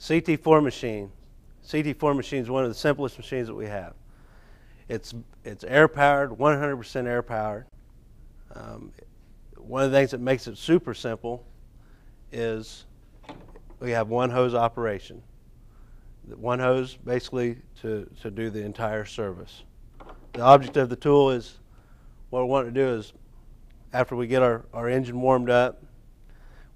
CT4 machine. CT4 machine is one of the simplest machines that we have. It's, it's air powered, 100% air powered. Um, one of the things that makes it super simple is we have one hose operation. One hose basically to, to do the entire service. The object of the tool is what we want to do is after we get our, our engine warmed up,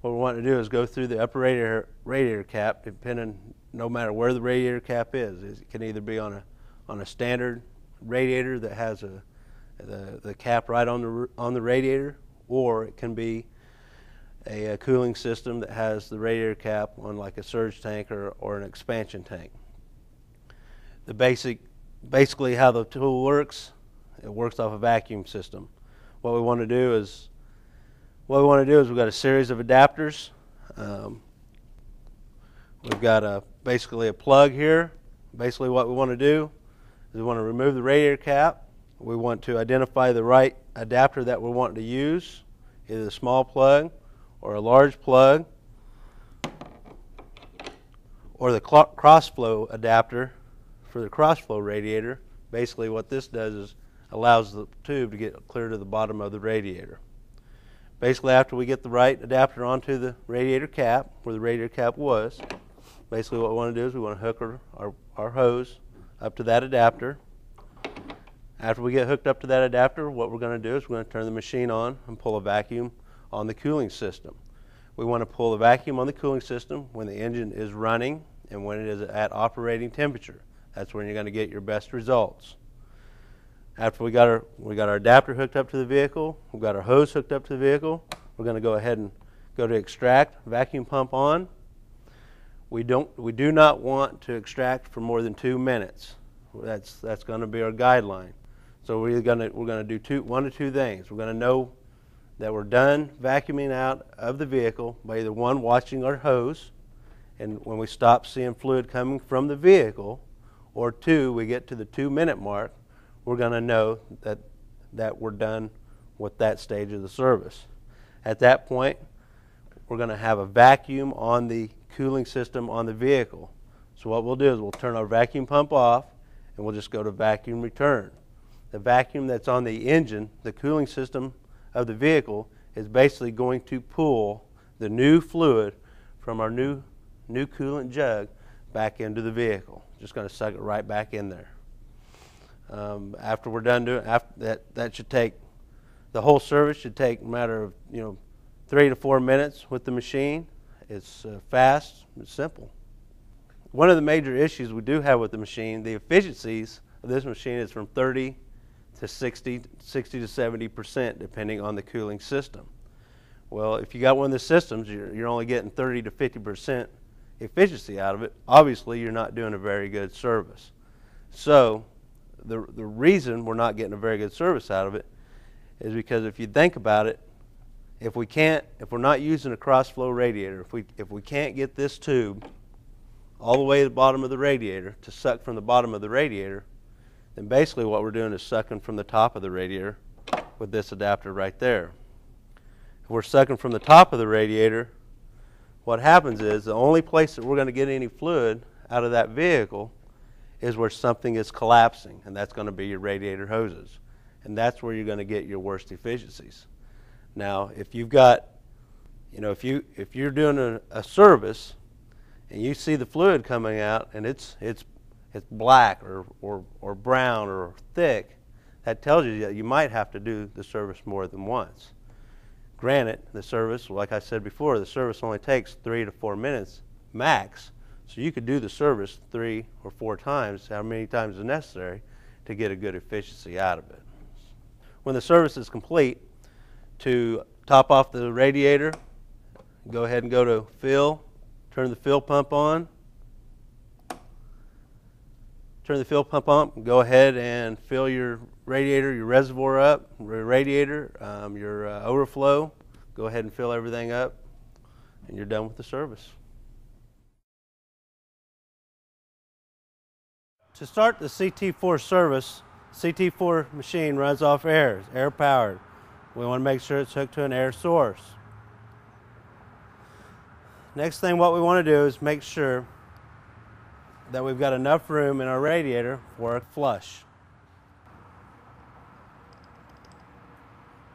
what we want to do is go through the upper radiator, radiator cap, depending no matter where the radiator cap is. It can either be on a on a standard radiator that has a the, the cap right on the on the radiator, or it can be a, a, cooling system that has the radiator cap on like a surge tank or, or an expansion tank. The basic basically how the tool works, it works off a vacuum system. What we want to do is what we want to do is we've got a series of adapters. Um, we've got a basically a plug here. Basically what we want to do is we want to remove the radiator cap. We want to identify the right adapter that we want to use, either a small plug or a large plug or the crossflow adapter for the crossflow radiator. Basically what this does is allows the tube to get clear to the bottom of the radiator. Basically after we get the right adapter onto the radiator cap, where the radiator cap was, basically what we want to do is we want to hook our, our, our hose up to that adapter. After we get hooked up to that adapter, what we're going to do is we're going to turn the machine on and pull a vacuum on the cooling system. We want to pull the vacuum on the cooling system when the engine is running and when it is at operating temperature. That's when you're going to get your best results. After we got our we got our adapter hooked up to the vehicle, we've got our hose hooked up to the vehicle, we're going to go ahead and go to extract, vacuum pump on. We don't we do not want to extract for more than 2 minutes. That's that's going to be our guideline. So we're going to we're going to do two one or two things. We're going to know that we're done vacuuming out of the vehicle by either one, watching our hose, and when we stop seeing fluid coming from the vehicle, or two, we get to the two minute mark, we're going to know that, that we're done with that stage of the service. At that point, we're going to have a vacuum on the cooling system on the vehicle. So what we'll do is we'll turn our vacuum pump off and we'll just go to vacuum return. The vacuum that's on the engine, the cooling system of the vehicle is basically going to pull the new fluid from our new, new coolant jug back into the vehicle. Just going to suck it right back in there. Um, after we're done doing after that, that should take the whole service should take a matter of you know three to four minutes with the machine. It's uh, fast, it's simple. One of the major issues we do have with the machine, the efficiencies of this machine is from 30 to 60, 60 to 70 percent, depending on the cooling system. Well, if you got one of the systems, you're, you're only getting 30 to 50 percent efficiency out of it. Obviously, you're not doing a very good service. So, the the reason we're not getting a very good service out of it is because if you think about it, if we can't, if we're not using a cross flow radiator, if we if we can't get this tube all the way to the bottom of the radiator to suck from the bottom of the radiator, then basically what we're doing is sucking from the top of the radiator with this adapter right there. If we're sucking from the top of the radiator, what happens is the only place that we're going to get any fluid out of that vehicle is where something is collapsing, and that's going to be your radiator hoses. And that's where you're going to get your worst efficiencies. Now, if you've got, you know, if, you, if you're doing a, a service and you see the fluid coming out and it's, it's it's black or, or, or brown or thick, that tells you that you might have to do the service more than once. Granted, the service, like I said before, the service only takes three to four minutes max. So you could do the service three or four times, how many times is necessary, to get a good efficiency out of it. When the service is complete, to top off the radiator, go ahead and go to fill, turn the fill pump on, turn the fill pump on, go ahead and fill your radiator, your reservoir up, your radiator, um, your uh, overflow. Go ahead and fill everything up, and you're done with the service. To start the CT4 service, CT4 machine runs off air, air powered. We want to make sure it's hooked to an air source. Next thing what we want to do is make sure that we've got enough room in our radiator for a flush.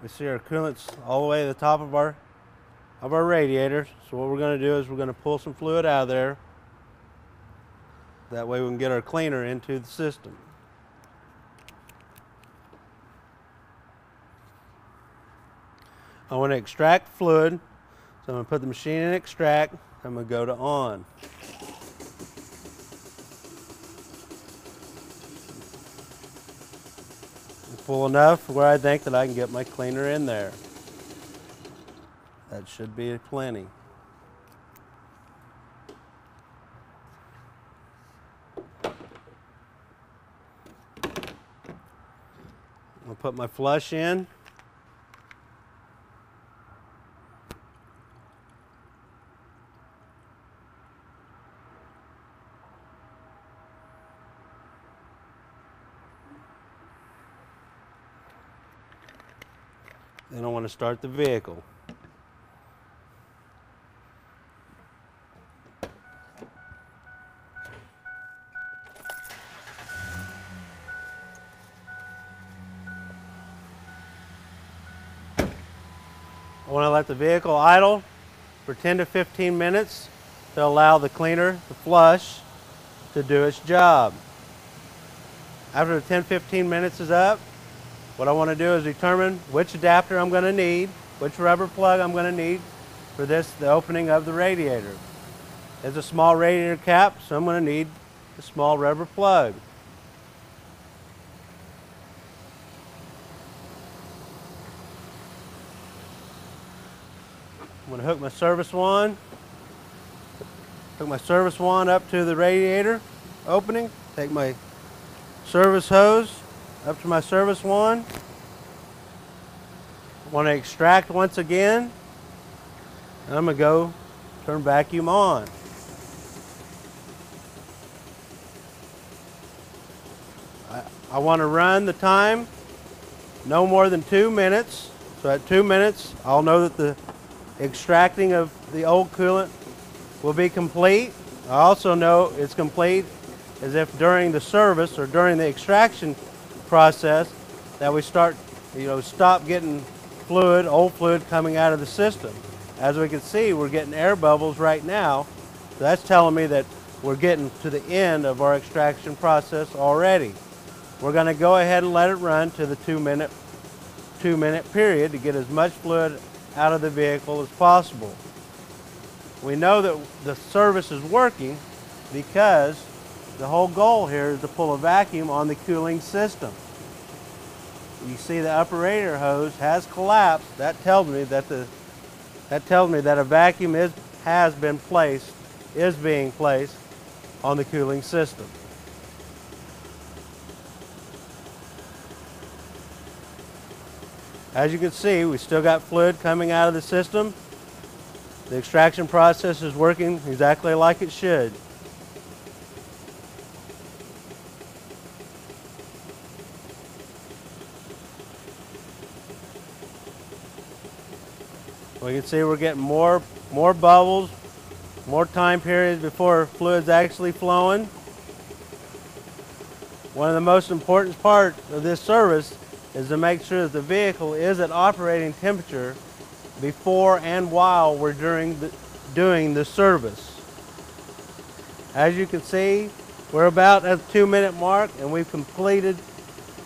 We see our coolant's all the way to the top of our of our radiator. So what we're going to do is we're going to pull some fluid out of there. That way we can get our cleaner into the system. I want to extract fluid. So I'm going to put the machine in extract. I'm going to go to on. Full enough where I think that I can get my cleaner in there. That should be plenty. I'll put my flush in. To start the vehicle. I want to let the vehicle idle for 10 to 15 minutes to allow the cleaner, the flush, to do its job. After the 10-15 minutes is up, what I want to do is determine which adapter I'm going to need, which rubber plug I'm going to need for this, the opening of the radiator. There's a small radiator cap, so I'm going to need a small rubber plug. I'm going to hook my service wand, hook my service wand up to the radiator opening, take my service hose up to my service wand. Want to extract once again. And I'm going to go turn vacuum on. I, I want to run the time no more than two minutes. So at two minutes, I'll know that the extracting of the old coolant will be complete. I also know it's complete as if during the service or during the extraction process that we start, you know, stop getting fluid, old fluid coming out of the system. As we can see, we're getting air bubbles right now. So that's telling me that we're getting to the end of our extraction process already. We're going to go ahead and let it run to the two minute, two minute period to get as much fluid out of the vehicle as possible. We know that the service is working because the whole goal here is to pull a vacuum on the cooling system. You see the upper radiator hose has collapsed. That tells me that the that tells me that a vacuum is has been placed, is being placed on the cooling system. As you can see, we still got fluid coming out of the system. The extraction process is working exactly like it should. We can see we're getting more, more bubbles, more time periods before fluid's actually flowing. One of the most important parts of this service is to make sure that the vehicle is at operating temperature before and while we're during the, doing the service. As you can see, we're about at the two minute mark and we've completed,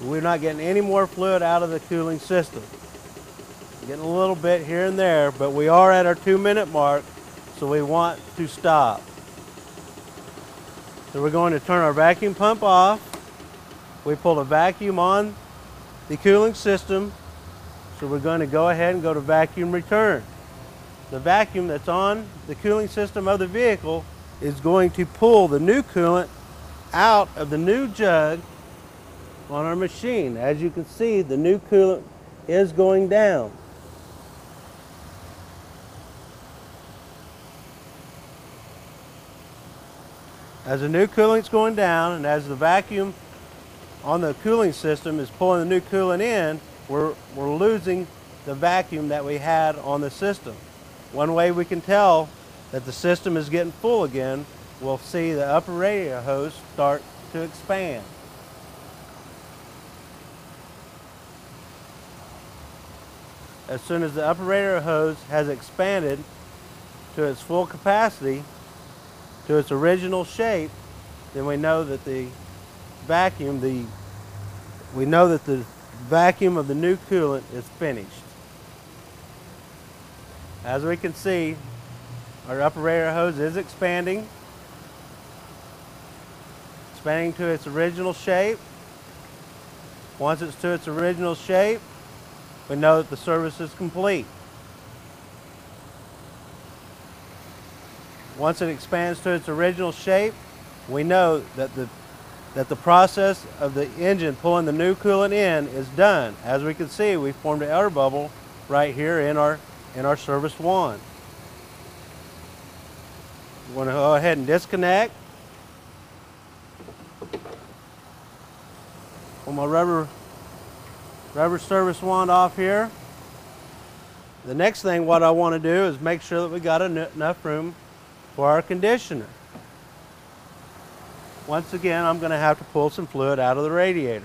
we're not getting any more fluid out of the cooling system. Getting a little bit here and there, but we are at our two minute mark, so we want to stop. So we're going to turn our vacuum pump off. We pulled a vacuum on the cooling system. So we're going to go ahead and go to vacuum return. The vacuum that's on the cooling system of the vehicle is going to pull the new coolant out of the new jug on our machine. As you can see, the new coolant is going down. As the new coolant's going down and as the vacuum on the cooling system is pulling the new coolant in, we're, we're losing the vacuum that we had on the system. One way we can tell that the system is getting full again we'll see the upper radiator hose start to expand. As soon as the upper radiator hose has expanded to its full capacity, to its original shape, then we know that the vacuum, the we know that the vacuum of the new coolant is finished. As we can see, our upper radiator hose is expanding, expanding to its original shape. Once it's to its original shape, we know that the service is complete. Once it expands to its original shape, we know that the that the process of the engine pulling the new coolant in is done. As we can see, we formed an air bubble right here in our in our service wand. We're going to go ahead and disconnect. Pull my rubber rubber service wand off here. The next thing what I want to do is make sure that we got enough room for our conditioner. Once again, I'm going to have to pull some fluid out of the radiator.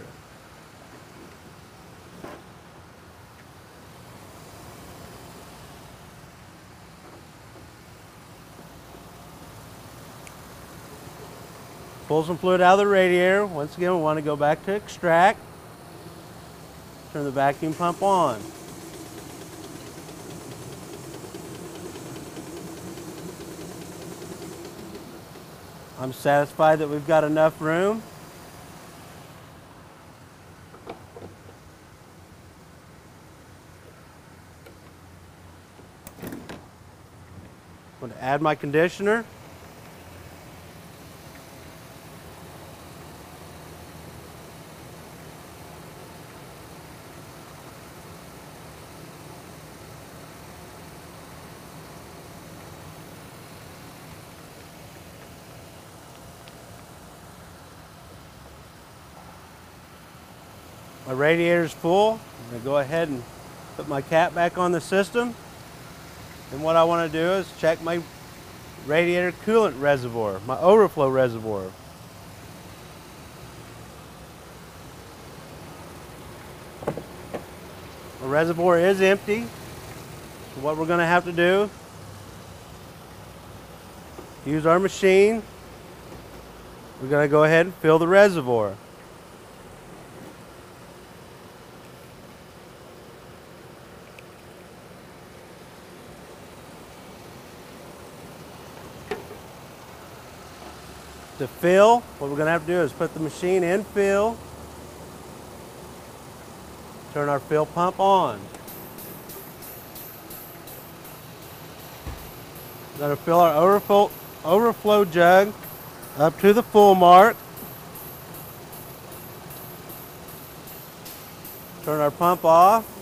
Pull some fluid out of the radiator. Once again, we want to go back to extract. Turn the vacuum pump on. I'm satisfied that we've got enough room. I'm going to add my conditioner. My radiator's full. I'm to go ahead and put my cap back on the system. And what I want to do is check my radiator coolant reservoir, my overflow reservoir. The reservoir is empty. So what we're going to have to do, use our machine. We're going to go ahead and fill the reservoir. To fill, what we're going to have to do is put the machine in fill, turn our fill pump on. Going to fill our overflow, overflow jug up to the full mark. Turn our pump off.